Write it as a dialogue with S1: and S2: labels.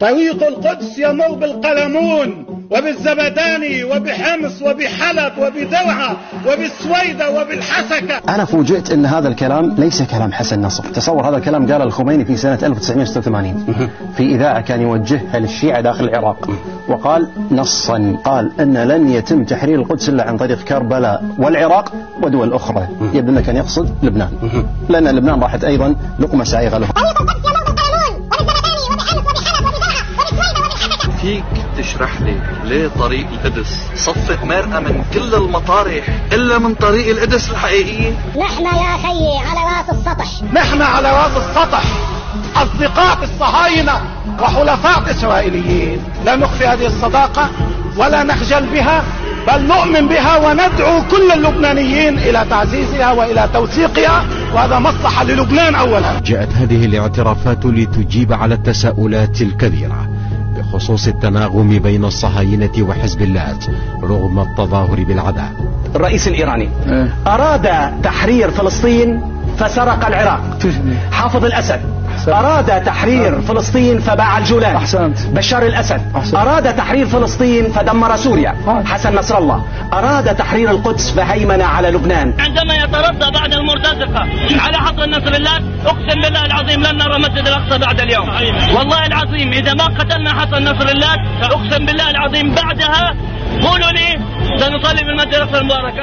S1: طريق القدس يمر بالقلمون وبالزبداني وبحمص وبحلب وبدرعا وبالسويدة وبالحسكة.
S2: أنا فوجئت أن هذا الكلام ليس كلام حسن نصر. تصور هذا الكلام قال الخميني في سنة 1986 في إذاعة كان يوجهها للشيعة داخل العراق. وقال نصا قال أن لن يتم تحرير القدس إلا عن طريق كربلاء والعراق ودول أخرى. يبدو أنه كان يقصد لبنان. لأن لبنان راحت أيضا لقمة سائغة له
S3: تشرح لي ليه طريق القدس صفت مرأة من كل المطارح إلا من طريق القدس الحقيقية.
S4: نحن يا خيي على رأس السطح.
S1: نحن على رأس السطح. أصدقاء الصهاينة وحلفاء إسرائيليين لا نخفي هذه الصداقة ولا نخجل بها بل نؤمن بها وندعو كل اللبنانيين إلى تعزيزها وإلى توثيقها وهذا مصلحة للبنان أولا.
S5: جاءت هذه الاعترافات لتجيب على التساؤلات الكبيرة بخصوص التناغم بين الصهاينة وحزب الله رغم التظاهر بالعداء.
S6: الرئيس الإيراني أراد تحرير فلسطين فسرق العراق. حافظ الأسد. أراد تحرير فلسطين فباع الجولان.
S7: أحسنت.
S6: بشار الأسد.
S7: أحسنت.
S6: أراد تحرير فلسطين فدمر سوريا.
S7: آه.
S6: حسن نصر الله. أراد تحرير القدس فهيمن على لبنان.
S8: عندما يترضى بعد المرتزقة على حصن نصر الله أقسم بالله العظيم لن نرى مسجد الأقصى بعد اليوم. والله العظيم إذا ما قتلنا حصن نصر الله أقسم بالله العظيم بعدها قولوا لي سنصلي بالمسجد الأقصى المبارك.